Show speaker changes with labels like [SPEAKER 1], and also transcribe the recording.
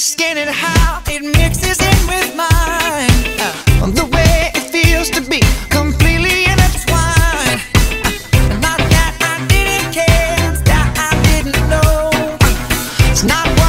[SPEAKER 1] his skin and how it mixes in with mine. Uh, the way it feels to be completely intertwined. Uh, not that I didn't care, it's that I didn't know. It's not.